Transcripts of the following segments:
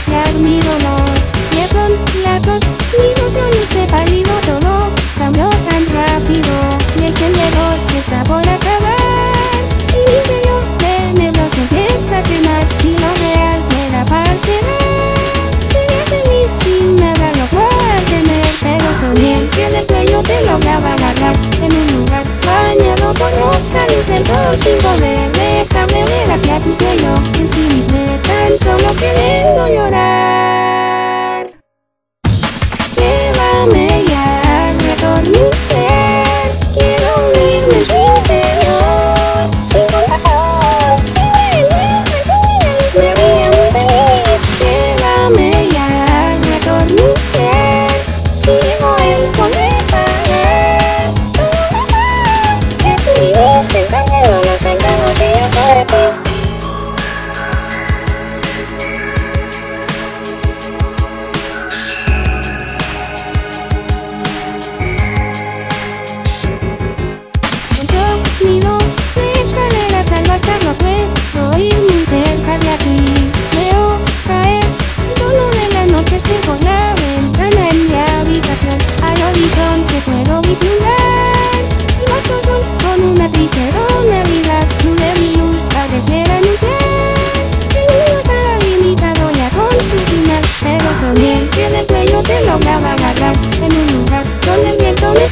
apreciar mi dolor. Ya son las dos, mi ilusión se pálido todo cambió tan rápido. Mi sendero se está por acabar. Y mi interior tenebroso empieza a quemar. Si lo real fuera falsedad, sería feliz sin nada lo cual temer. Pero soñé que del cuello te lograba agarrar en un lugar bañado por roja luz del sol sin poder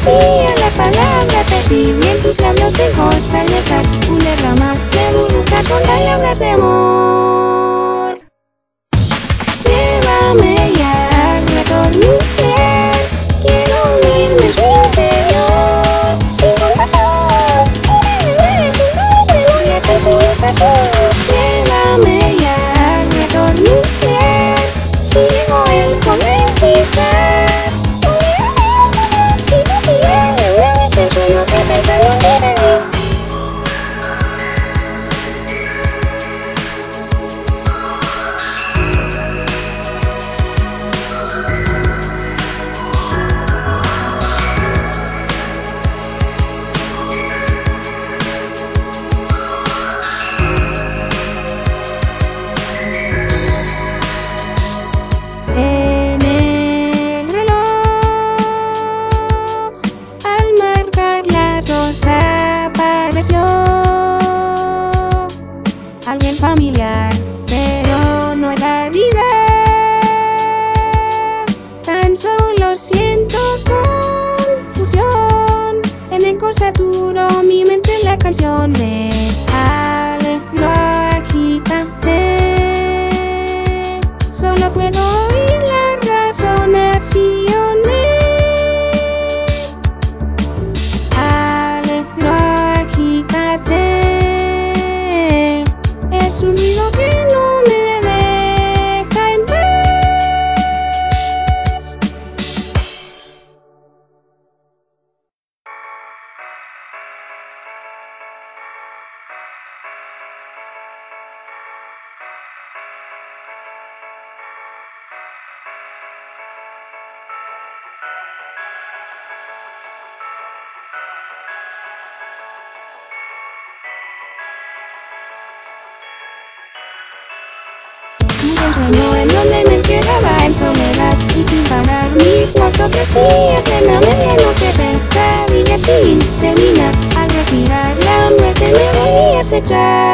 decía las palabras así bien tus labios en voz al besar un derramar de burbujas con palabras de amor. Canción de Sueño en donde me quedaba en soledad Y sin parar mi cuarto crecía plena medianoche Pesadilla sin terminar. Al respirar la muerte me volví a acechar